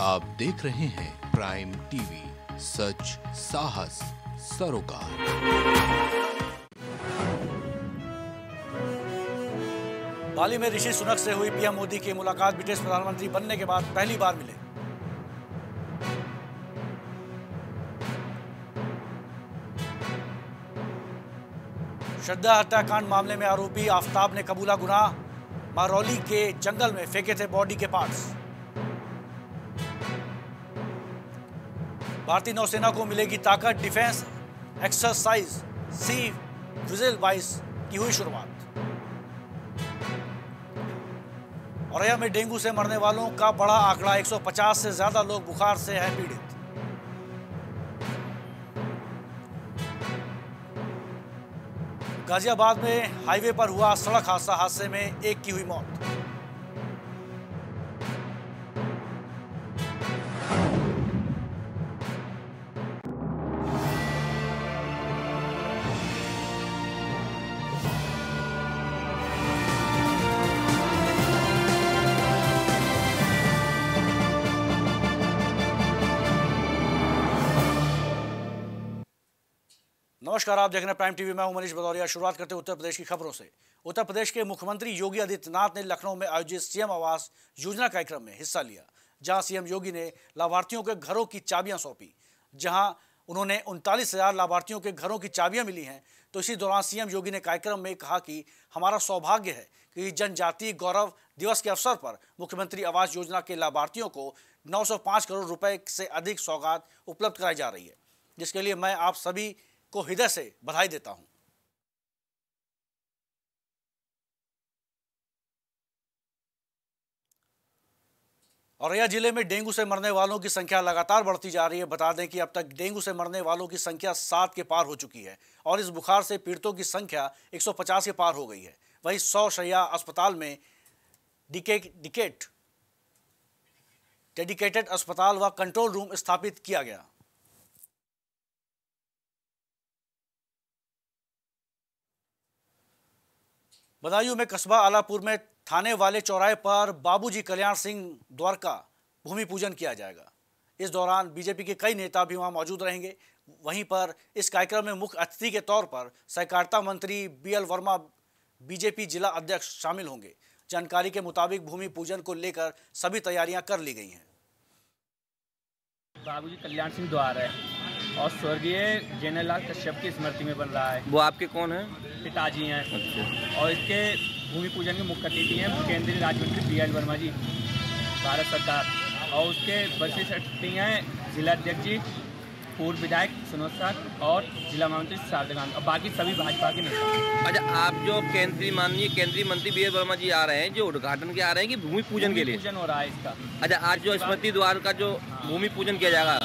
आप देख रहे हैं प्राइम टीवी सच, साहस, सरोकार। बाली में ऋषि सुनक से हुई पीएम मोदी की मुलाकात ब्रिटिश प्रधानमंत्री बनने के बाद पहली बार मिले। श्रद्धा हत्याकांड मामले में आरोपी आफ्ताब ने कबूला गुनाह। मारौली के जंगल में फेंके थे बॉडी के पार्ट्स। भारतीय नौसेना को मिलेगी ताकत, डिफेंस, एक्सरसाइज सी विजिल बाइस की हुई शुरुआत। औरैया में डेंगू से मरने वालों का बड़ा आंकड़ा 150 से ज़्यादा लोग बुखार से हैं पीड़ित। गाजियाबाद में हाईवे पर हुआ सड़क हादसा, हादसे में एक की हुई मौत। नमस्कार, आप देख रहे हैं प्राइम टीवी में हूँ मनीष भदौरिया। शुरुआत करते हैं उत्तर प्रदेश की खबरों से। उत्तर प्रदेश के मुख्यमंत्री योगी आदित्यनाथ ने लखनऊ में आयोजित सीएम आवास योजना कार्यक्रम में हिस्सा लिया, जहाँ सीएम योगी ने लाभार्थियों के घरों की चाबियाँ सौंपी, जहाँ उन्होंने उनतालीस हज़ार लाभार्थियों के घरों की चाबियाँ मिली हैं। तो इसी दौरान सीएम योगी ने कार्यक्रम में कहा कि हमारा सौभाग्य है कि जनजातीय गौरव दिवस के अवसर पर मुख्यमंत्री आवास योजना के लाभार्थियों को 905 करोड़ रुपए से अधिक सौगात उपलब्ध कराई जा रही है। जिसके लिए मैं आप सभी को हृदय से बधाई देता हूँ। औरैया ज़िले में डेंगू से मरने वालों की संख्या लगातार बढ़ती जा रही है। बता दें कि अब तक डेंगू से मरने वालों की संख्या सात के पार हो चुकी है और इस बुखार से पीड़ितों की संख्या 150 के पार हो गई है। वहीं सौ शैया अस्पताल में डिकेट डिकेट, डेडिकेटेड अस्पताल व कंट्रोल रूम स्थापित किया गया। बदायूं में कस्बा आलापुर में थाने वाले चौराहे पर बाबूजी कल्याण सिंह द्वारका भूमि पूजन किया जाएगा। इस दौरान बीजेपी के कई नेता भी वहाँ मौजूद रहेंगे। वहीं पर इस कार्यक्रम में मुख्य अतिथि के तौर पर सहकारिता मंत्री बीएल वर्मा, बीजेपी जिला अध्यक्ष शामिल होंगे। जानकारी के मुताबिक भूमि पूजन को लेकर सभी तैयारियाँ कर ली गई हैं। बाबूजी कल्याण सिंह द्वार है। और स्वर्गीय जयनलाल कश्यप की स्मृति में बन रहा है। वो आपके कौन है? पिताजी हैं। अच्छा। और इसके भूमि पूजन के मुख्य अतिथि हैं केंद्रीय राज्य मंत्री पी एल वर्मा जी भारत सरकार। और उसके वरिष्ठ अतिथि हैं जिला अध्यक्ष जी पूर्व विधायक सुनोद सर और जिला महामंत्री शारदाकांत और बाकी सभी भाजपा के नेता। अच्छा आप जो केंद्रीय माननीय केंद्रीय मंत्री बी वर्मा जी आ रहे हैं जो उद्घाटन के आ रहे हैं कि भूमि पूजन के लिए? पूजन हो रहा है इसका। अच्छा आज जो स्मृति द्वार का जो भूमि पूजन किया जाएगा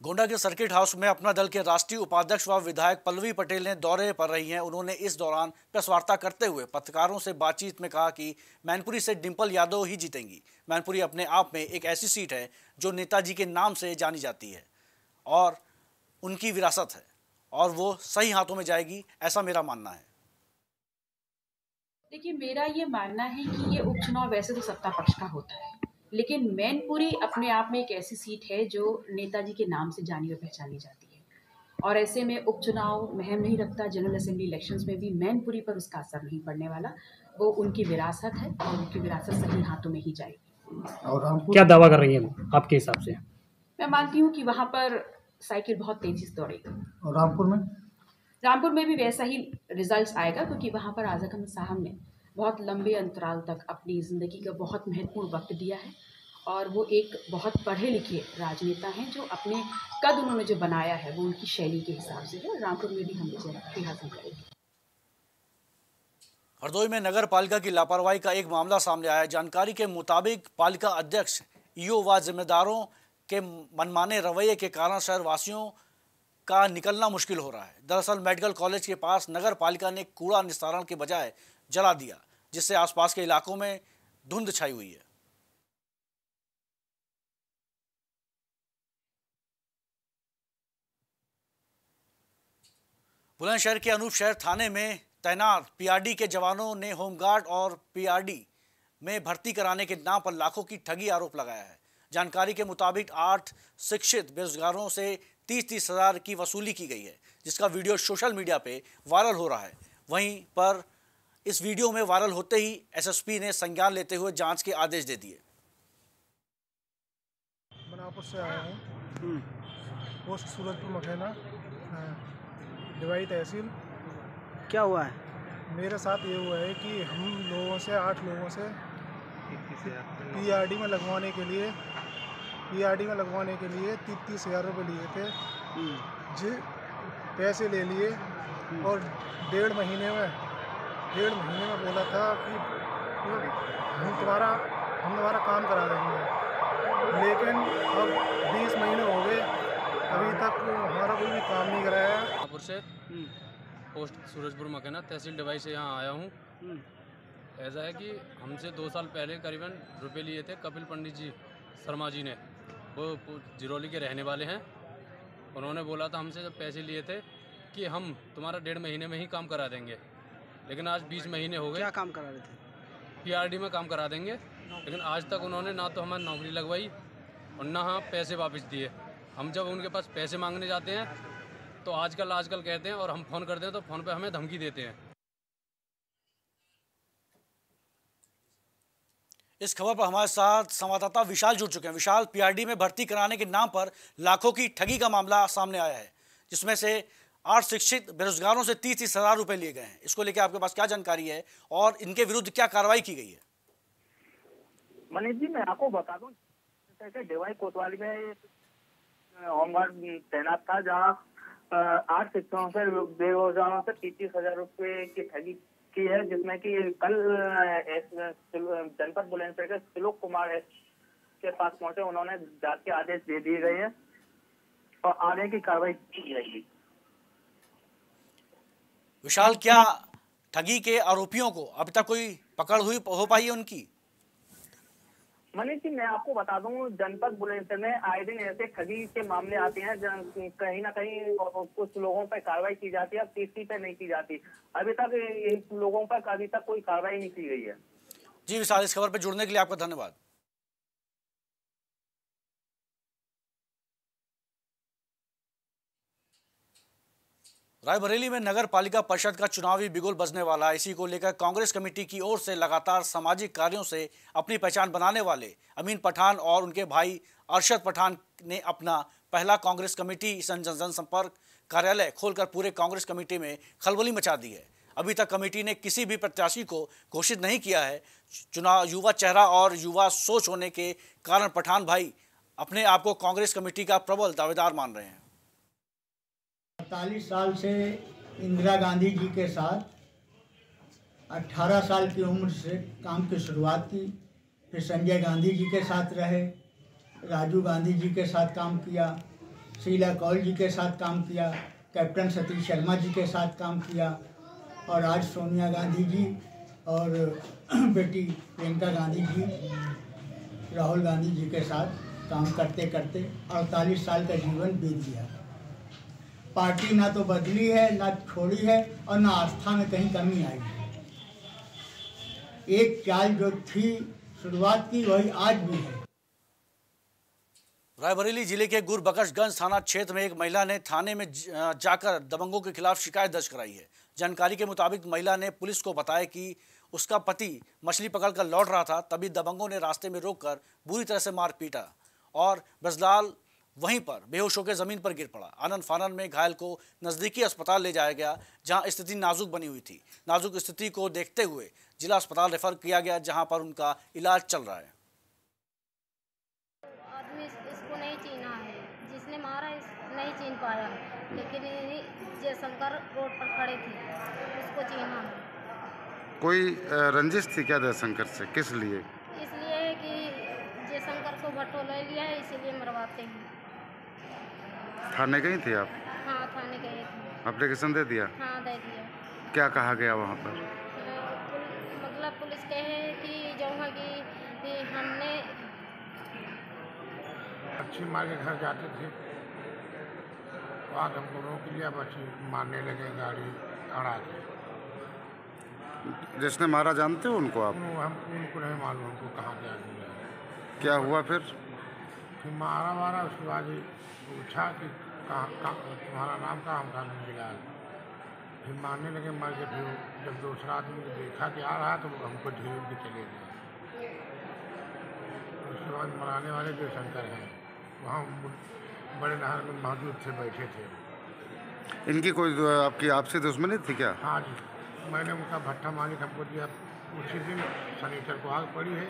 गोंडा के सर्किट हाउस में अपना दल के राष्ट्रीय उपाध्यक्ष व विधायक पल्लवी पटेल ने दौरे पर रही हैं। उन्होंने इस दौरान प्रेस वार्ता करते हुए पत्रकारों से बातचीत में कहा कि मैनपुरी से डिंपल यादव ही जीतेंगी। मैनपुरी अपने आप में एक ऐसी सीट है जो नेताजी के नाम से जानी जाती है और उनकी विरासत है और वो सही हाथों में जाएगी, ऐसा मेरा मानना है। देखिए, मेरा ये मानना है कि ये उपचुनाव वैसे तो सत्ता पक्ष का होता है। लेकिन मैनपुरी अपने आप में एक ऐसी सीट है जो नेताजी के नाम से जानी और पहचानी जाती है। और ऐसे में उपचुनाव महम नहीं रखता जनरल असेंबली इलेक्शंस में भी मैनपुरी पर उसका असर नहीं पड़ने वाला। वो उनकी विरासत है और उनकी विरासत सही हाथों में ही जाएगी। और रामपुर क्या दावा कर रही हैं आपके हिसाब से? मैं मानती हूँ कि वहाँ पर साइकिल बहुत तेज़ी से दौड़ेगी। और रामपुर में? रामपुर में भी वैसा ही रिजल्ट्स आएगा क्योंकि वहाँ पर आज़ा अहमद साहब ने बहुत लंबे अंतराल तक अपनी ज़िंदगी का बहुत महत्वपूर्ण वक्त दिया है और वो एक बहुत पढ़े लिखे राजनेता हैं जो अपने कद उन्होंने जो बनाया है, वो उनकी शैली के हिसाब से है। रामपुर में भी हम विजय हासिल करेंगे। हरदोई में नगर पालिका की लापरवाही का एक मामला सामने आया। जानकारी के मुताबिक पालिका अध्यक्ष ईओ व जिम्मेदारों के मनमाने रवैये के कारण शहर वासियों का निकलना मुश्किल हो रहा है। दरअसल मेडिकल कॉलेज के पास नगर पालिका ने कूड़ा निस्तारण के बजाय जला दिया, जिससे आसपास के इलाकों में धुंध छाई हुई है। बुलंदशहर के अनूप शहर थाने में तैनात पीआरडी के जवानों ने होमगार्ड और पीआरडी में भर्ती कराने के नाम पर लाखों की ठगी आरोप लगाया है। जानकारी के मुताबिक आठ शिक्षित बेरोजगारों से तीस तीस हज़ार की वसूली की गई है, जिसका वीडियो सोशल मीडिया पे वायरल हो रहा है। वहीं पर इस वीडियो में वायरल होते ही एसएसपी ने संज्ञान लेते हुए जाँच के आदेश दे दिए। बनापुर से आया हूँ। पोस्ट सूरजपुर मखैना डिवाई तहसील। क्या हुआ है? मेरे साथ ये हुआ है कि हम लोगों से आठ लोगों से पीआरडी में लगवाने के लिए पीआरडी में लगवाने के लिए तीस तीस हज़ार रुपये लिए थे। जी पैसे ले लिए और डेढ़ महीने में डेढ़ महीने में बोला था कि हम तुम्हारा हम तुम्हारा काम करा देंगे। लेकिन अब बीस महीने हो गए अभी तक हमारा कोई भी काम नहीं कराया। है से पोस्ट सूरजपुर मकैना तहसील डिवाई से यहाँ आया हूँ। ऐसा है कि हमसे दो साल पहले करीबन रुपए लिए थे कपिल पंडित जी शर्मा जी ने। वो जिरोली के रहने वाले हैं। उन्होंने बोला था हमसे जब पैसे लिए थे कि हम तुम्हारा डेढ़ महीने में ही काम करा देंगे। लेकिन आज बीस महीने हो गए। क्या काम करा रहे थे? पीआरडी में काम करा देंगे। लेकिन आज तक उन्होंने ना तो हमारी नौकरी लगवाई और ना हाँ पैसे वापस दिए। हम जब उनके पास पैसे मांगने जाते हैं तो आजकल आजकल कहते हैं और हम फ़ोन करते हैं तो फ़ोन पे हमें धमकी देते हैं। इस खबर पर हमारे साथ संवाददाता विशाल जुड़ चुके हैं। विशाल पीआरडी में भर्ती कराने के नाम पर लाखों की ठगी का मामला सामने आया है जिसमें से आठ शिक्षित बेरोजगारों से तीस तीस हज़ार रुपए लिए गए हैं। इसको लेकर आपके पास क्या जानकारी है और इनके विरुद्ध क्या कार्रवाई की गई है? मनीष जी, मैं आपको बता दूँ, जैसे कोतवाली में होमगार्ड तैनात था, जहाँ आठ शिक्षकों से बेरोजगारों से तीस तीस हज़ार रूपए की ठगी की है, जिसमें कि कल जनपद बुलंदशहर के तिलोक कुमार के पास पहुँचे, उन्होंने जाँच के आदेश दे दिए गए हैं और आगे की कार्रवाई की जाएगी विशाल क्या ठगी के आरोपियों को अभी तक कोई पकड़ हुई हो पाई है उनकी? मनीष जी मैं आपको बता दूँ जनपद बुलंदशहर में आए दिन ऐसे ठगी के मामले आते हैं जहाँ कहीं ना कहीं कुछ लोगों पर कार्रवाई की जाती है अब तीसरी पे नहीं की जाती। अभी तक इन लोगों पर अभी तक कोई कार्रवाई नहीं की गई है। जी विशाल इस खबर पर जुड़ने के लिए आपका धन्यवाद। रायबरेली में नगर पालिका परिषद का चुनावी बिगुल बजने वाला इसी को लेकर कांग्रेस कमेटी की ओर से लगातार सामाजिक कार्यों से अपनी पहचान बनाने वाले अमीन पठान और उनके भाई अरशद पठान ने अपना पहला कांग्रेस कमेटी जनसंपर्क कार्यालय खोलकर पूरे कांग्रेस कमेटी में खलबली मचा दी है। अभी तक कमेटी ने किसी भी प्रत्याशी को घोषित नहीं किया है। चुनाव युवा चेहरा और युवा सोच होने के कारण पठान भाई अपने आप को कांग्रेस कमेटी का प्रबल दावेदार मान रहे हैं। अड़तालीस साल से इंदिरा गांधी जी के साथ 18 साल की उम्र से काम की शुरुआत की, फिर संजय गांधी जी के साथ रहे राजीव गांधी जी के साथ काम किया, शीला कौल जी के साथ काम किया, कैप्टन सतीश शर्मा जी के साथ काम किया, और आज सोनिया गांधी जी और बेटी प्रियंका गांधी जी, राहुल गांधी जी के साथ काम करते करते 48 साल का जीवन बीत गया। पार्टी ना तो बदली है, ना छोड़ी है और ना आस्था में कहीं कमी आई है। एक चाल जो थी, शुरुआत की वही आज भी है। रायबरेली ज़िले के गुरबकशगंज थाना क्षेत्र में एक महिला ने थाने में जाकर दबंगों के खिलाफ शिकायत दर्ज कराई है। जानकारी के मुताबिक महिला ने पुलिस को बताया कि उसका पति मछली पकड़कर लौट रहा था, तभी दबंगों ने रास्ते में रोककर बुरी तरह से मार पीटा और ब्रजलाल वहीं पर बेहोश होकर ज़मीन पर गिर पड़ा। आनंद फानन में घायल को नजदीकी अस्पताल ले जाया गया जहाँ स्थिति नाजुक बनी हुई थी। नाजुक स्थिति को देखते हुए जिला अस्पताल रेफर किया गया जहाँ पर उनका इलाज चल रहा है। आदमी इसको नहीं चीना है। जिसने मारा इस नहीं चीन पाया। लेकिन जयशंकर रोड पर खड़े थे उसको चीना है। कोई रंजिश थी क्या जयशंकर से? किस लिए? इसलिए कि जयशंकर को भट्टो ले लिया है इसीलिए मरवाते हैं। थाने गई थी आप? हाँ थाने गए थे। एप्लीकेशन दे दिया? हाँ दे दिया। क्या कहा गया वहाँ पर? मतलब पुलिस कहे कि जो है कि हमने अच्छी माँ के घर जाते थे। वहाँ हमको रोक लिया बच्ची मारने लगे गाड़ी अड़ा के जिसने मारा जानते हो उनको आप? वो हम उनको नहीं मालूम हमको कहाँ के क्या हुआ फिर? फिर मारा मारा उसके बाद ही पूछा कि कहाँ कहाँ तुम्हारा नाम कहा नहीं मिला? फिर मारने लगे मार के फिर जब दूसरा आदमी को देखा कि आ रहा तो हमको धीरे के चले गए उसके बाद मराने वाले जो शंकर हैं वहाँ बड़े नहर में मौजूद थे बैठे थे। इनकी कोई आपकी आपसी दुश्मनी थी क्या? हाँ जी। मैंने उनका भट्टा मालिक हमको दिया। उसी दिन सनीचर को आग पड़ी है।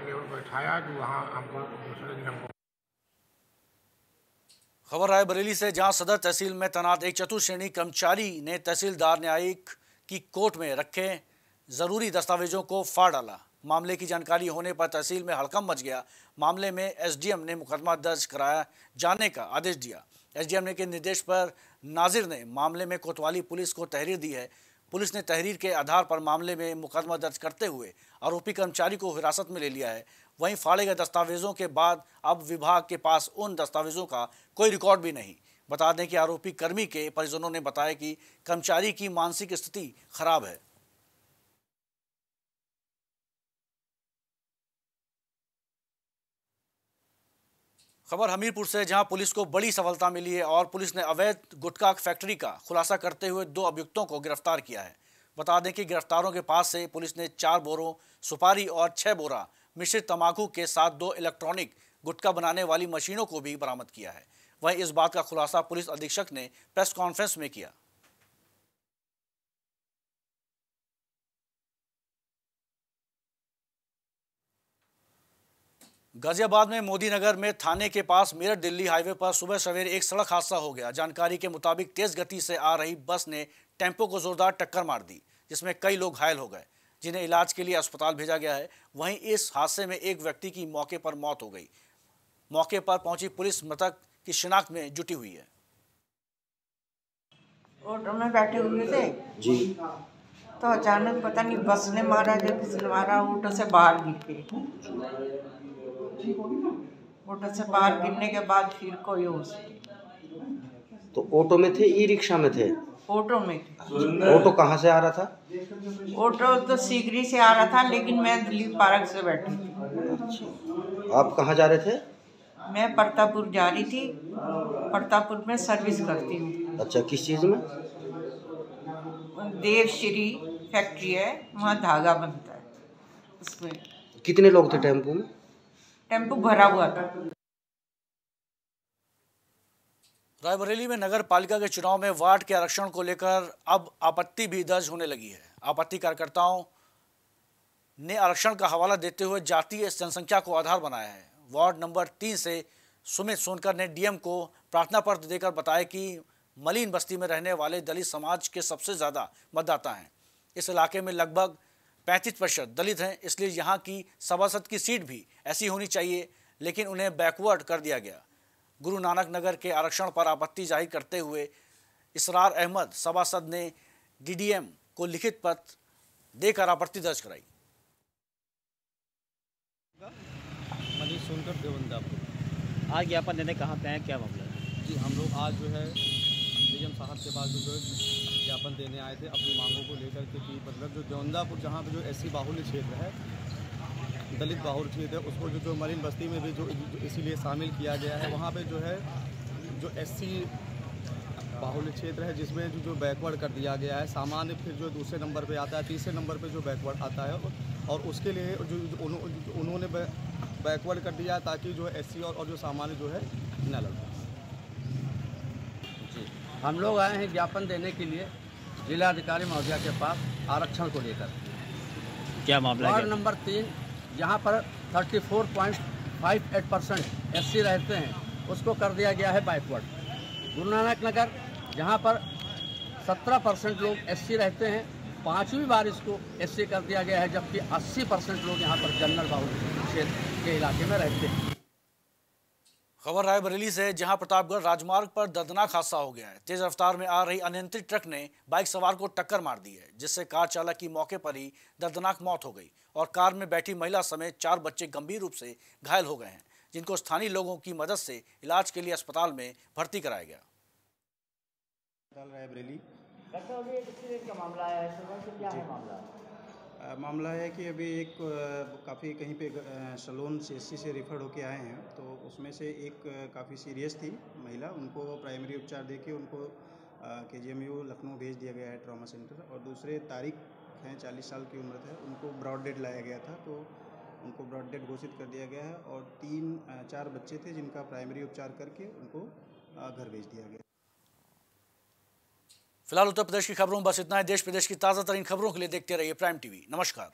लेवल हमको दूसरे दिन हमको खबर से, जहाँ सदर तहसील में तैनात एक चतुर्श्रेणी कर्मचारी ने तहसीलदार न्यायिक की कोर्ट में रखे ज़रूरी दस्तावेजों को फाड़ डाला। मामले की जानकारी होने पर तहसील में हड़कम मच गया। मामले में एसडीएम ने मुकदमा दर्ज कराया जाने का आदेश दिया। एसडीएम ने के निर्देश पर नाजिर ने मामले में कोतवाली पुलिस को तहरीर दी है। पुलिस ने तहरीर के आधार पर मामले में मुकदमा दर्ज करते हुए आरोपी कर्मचारी को हिरासत में ले लिया है। वहीं फाड़े गए दस्तावेजों के बाद अब विभाग के पास उन दस्तावेजों का कोई रिकॉर्ड भी नहीं। बता दें कि आरोपी कर्मी के परिजनों ने बताया कि कर्मचारी की मानसिक स्थिति खराब है। खबर हमीरपुर से, जहाँ पुलिस को बड़ी सफलता मिली है और पुलिस ने अवैध गुटखा फैक्ट्री का खुलासा करते हुए दो अभियुक्तों को गिरफ़्तार किया है। बता दें कि गिरफ्तारों के पास से पुलिस ने चार बोरों, सुपारी और छह बोरा, मिश्रित तंबाकू के साथ दो इलेक्ट्रॉनिक गुटखा बनाने वाली मशीनों को भी बरामद किया है। वहीं इस बात का खुलासा पुलिस अधीक्षक ने प्रेस कॉन्फ्रेंस में किया। गाजियाबाद में मोदी नगर में थाने के पास मेरठ दिल्ली हाईवे पर सुबह सवेरे एक सड़क हादसा हो गया। जानकारी के मुताबिक तेज गति से आ रही बस ने टेंपो को जोरदार टक्कर मार दी जिसमें कई लोग घायल हो गए जिन्हें इलाज के लिए अस्पताल भेजा गया है। वहीं इस हादसे में एक व्यक्ति की मौके पर मौत हो गई। मौके पर पहुँची पुलिस मृतक की शिनाख्त में जुटी हुई है। ऑटो में बैठे हुए थे? जी। तो अचानक पता नहीं बस ने मारा या किसी ने मारा ऑटो से बाहर गिर गए। ऑटो से बाहर गिरने के बाद फिर कोई होश तो ऑटो में थे ई रिक्शा में थे? ऑटो में। ऑटो कहाँ से आ रहा था? ऑटो तो सीगरी से आ रहा था लेकिन मैं दिलीप पार्क से बैठी। थी आप कहाँ जा रहे थे? मैं प्रतापुर जा रही थी। प्रतापपुर में सर्विस करती हूँ। अच्छा किस चीज़ में? देवश्री फैक्ट्री है वहाँ धागा बनता है। उसमें। कितने लोग थे टेंपो में? टेंपो भरा हुआ था। रायबरेली में नगर पालिका के चुनाव में वार्ड के आरक्षण को लेकर अब आपत्ति भी दर्ज होने लगी है। आपत्ति कार्यकर्ताओं ने आरक्षण का हवाला देते हुए जातीय जनसंख्या को आधार बनाया है। वार्ड नंबर तीन से सुमित सोनकर ने डीएम को प्रार्थना पत्र देकर बताया कि मलिन बस्ती में रहने वाले दलित समाज के सबसे ज़्यादा मतदाता हैं। इस इलाके में लगभग 35 प्रतिशत दलित हैं इसलिए यहाँ की सभासद की सीट भी ऐसी होनी चाहिए लेकिन उन्हें बैकवर्ड कर दिया गया। गुरु नानक नगर के आरक्षण पर आपत्ति ज़ाहिर करते हुए इसरार अहमद सभासद ने डीडीएम को लिखित पत्र देकर आपत्ति दर्ज कराई। मनीष सोनकर देवंदापुर आज ज्ञापन देने कहाँ पे हैं? क्या मामला है? जी हम लोग आज जो है डीएम साहब के पास जो ज्ञापन देने आए थे अपनी मांगों को लेकर के कि मतलब जो देवंदापुर जहाँ पर जो एस बाहुल्य क्षेत्र है दलित बाहुल्य क्षेत्र है उसको जो जो मरीन बस्ती में भी जो, इसीलिए शामिल किया गया है वहाँ पे जो है जो एस बाहुल्य क्षेत्र है जिसमें जो जो बैकवर्ड कर दिया गया है सामान्य फिर जो दूसरे नंबर पे आता है तीसरे नंबर पे जो बैकवर्ड आता है और उसके लिए जो, जो उन्हों, उन्होंने बैकवर्ड कर दिया ताकि जो है एस और, और जो सामान्य जो है न लगे जी हम लोग आए हैं ज्ञापन देने के लिए जिला अधिकारी महोदया के पास आरक्षण को लेकर। क्या मामला वार्ड नंबर तीन जहाँ पर 34.58 परसेंट एस रहते हैं उसको कर दिया गया है बैकवर्ड गुरु नानक नगर जहाँ पर 17 परसेंट लोग एस रहते हैं पाँचवीं बार इसको एस कर दिया गया है जबकि 80 परसेंट लोग यहाँ पर जनरल बाहुल्य क्षेत्र के इलाके में रहते हैं। खबर रायबरेली से जहाँ प्रतापगढ़ राजमार्ग पर दर्दनाक हादसा हो गया है। तेज रफ्तार में आ रही अनियंत्रित ट्रक ने बाइक सवार को टक्कर मार दी है जिससे कार चालक की मौके पर ही दर्दनाक मौत हो गई और कार में बैठी महिला समेत चार बच्चे गंभीर रूप से घायल हो गए हैं जिनको स्थानीय लोगों की मदद से इलाज के लिए अस्पताल में भर्ती कराया गया। रायबरेली का मामला है? क्या मामला? मामला है कि अभी एक काफ़ी कहीं पे सलोन सी से रेफर होके आए हैं तो उसमें से एक काफ़ी सीरियस थी महिला। उनको प्राइमरी उपचार देके उनको के लखनऊ भेज दिया गया है ट्रॉमा सेंटर और दूसरे तारिक हैं, चालीस साल की उम्र है, उनको ब्रॉड डेड लाया गया था तो उनको ब्रॉड डेड घोषित कर दिया गया है और तीन चार बच्चे थे जिनका प्राइमरी उपचार करके उनको घर भेज दिया गया। फ़िलहाल उत्तर प्रदेश की खबरों बस इतना है। देश प्रदेश की ताज़ा तरीन खबरों के लिए देखते रहिए प्राइम टीवी नमस्कार।